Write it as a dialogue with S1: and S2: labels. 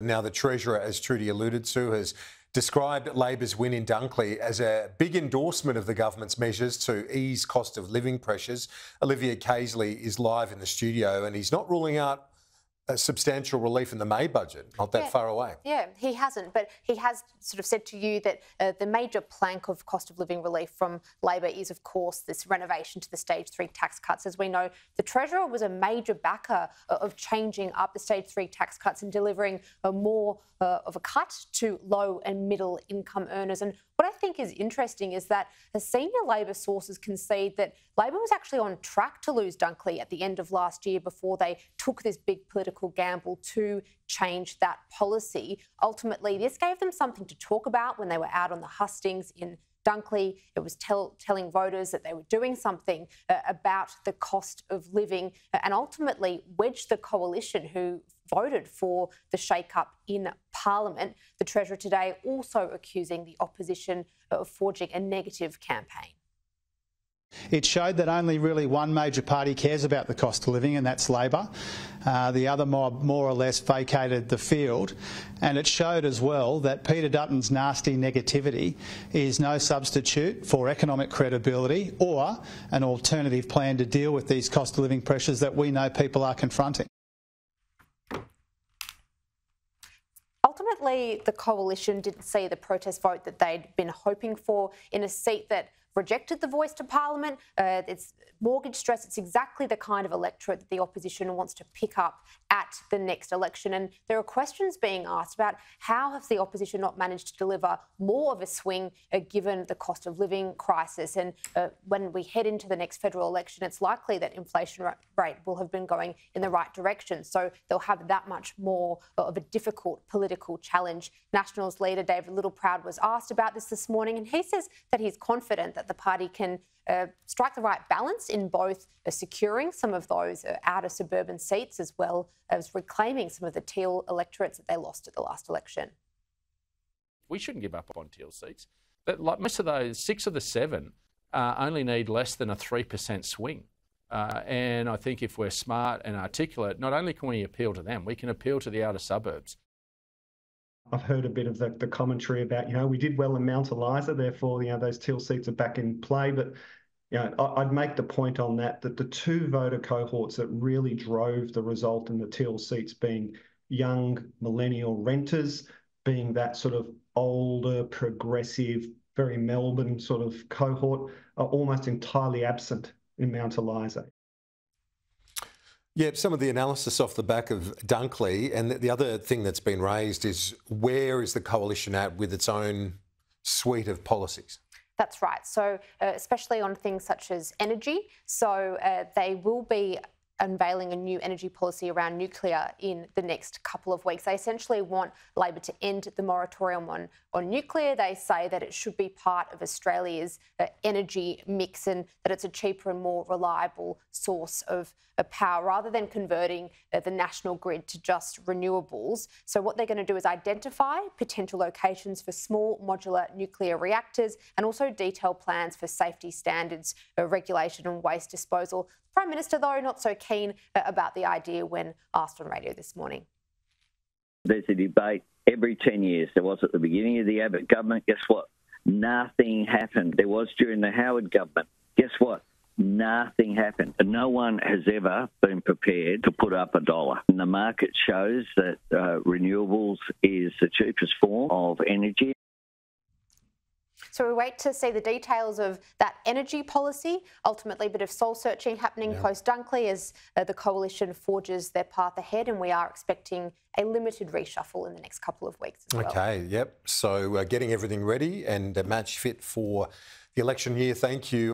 S1: Now, the Treasurer, as Trudy alluded to, has described Labor's win in Dunkley as a big endorsement of the government's measures to ease cost of living pressures. Olivia Caisley is live in the studio and he's not ruling out substantial relief in the May budget, not that
S2: yeah.
S1: far away.
S2: Yeah, he hasn't, but he has sort of said to you that uh, the major plank of cost of living relief from Labor is, of course, this renovation to the stage three tax cuts. As we know, the Treasurer was a major backer of changing up the stage three tax cuts and delivering a more uh, of a cut to low and middle income earners. And what I think is interesting is that the senior Labor sources concede that Labor was actually on track to lose Dunkley at the end of last year before they took this big political gamble to change that policy. Ultimately, this gave them something to talk about when they were out on the hustings in Dunkley. It was tell, telling voters that they were doing something uh, about the cost of living uh, and ultimately wedged the coalition who voted for the shake-up in Parliament. The Treasurer today also accusing the opposition of forging a negative campaign.
S3: It showed that only really one major party cares about the cost of living, and that's Labor. Uh, the other more, more or less vacated the field. And it showed as well that Peter Dutton's nasty negativity is no substitute for economic credibility or an alternative plan to deal with these cost of living pressures that we know people are confronting.
S2: Ultimately, the coalition didn't see the protest vote that they'd been hoping for in a seat that rejected the voice to Parliament. Uh, it's mortgage stress. It's exactly the kind of electorate that the opposition wants to pick up at the next election. And there are questions being asked about how has the opposition not managed to deliver more of a swing uh, given the cost of living crisis. And uh, when we head into the next federal election, it's likely that inflation rate will have been going in the right direction. So they'll have that much more of a difficult political challenge. Nationals leader David Littleproud was asked about this this morning, and he says that he's confident that the party can uh, strike the right balance in both uh, securing some of those uh, outer suburban seats as well as reclaiming some of the teal electorates that they lost at the last election.
S4: We shouldn't give up on teal seats. But like most of those, six of the seven uh, only need less than a 3% swing. Uh, and I think if we're smart and articulate, not only can we appeal to them, we can appeal to the outer suburbs.
S5: I've heard a bit of the, the commentary about, you know, we did well in Mount Eliza, therefore, you know, those teal seats are back in play. But you know, I'd make the point on that that the two voter cohorts that really drove the result in the teal seats being young millennial renters, being that sort of older, progressive, very Melbourne sort of cohort, are almost entirely absent in Mount Eliza.
S1: Yeah, some of the analysis off the back of Dunkley, and the other thing that's been raised is where is the coalition at with its own suite of policies?
S2: That's right. So, uh, especially on things such as energy. So, uh, they will be unveiling a new energy policy around nuclear in the next couple of weeks. They essentially want Labor to end the moratorium on, on nuclear. They say that it should be part of Australia's uh, energy mix and that it's a cheaper and more reliable source of, power rather than converting uh, the national grid to just renewables. So, what they're going to do is identify potential locations for small modular nuclear reactors and also detail plans for safety standards, uh, regulation, and waste disposal. Prime Minister, though, not so keen about the idea when asked on radio this morning.
S6: There's a debate every 10 years. There was at the beginning of the Abbott government. Guess what? Nothing happened. There was during the Howard government. Guess what? Nothing happened. No one has ever been prepared to put up a dollar. And the market shows that uh, renewables is the cheapest form of energy.
S2: So we wait to see the details of that energy policy. Ultimately, a bit of soul searching happening yeah. post Dunkley as uh, the coalition forges their path ahead, and we are expecting a limited reshuffle in the next couple of weeks.
S1: okay,
S2: well.
S1: yep. So uh, getting everything ready and a match fit for the election year. Thank you.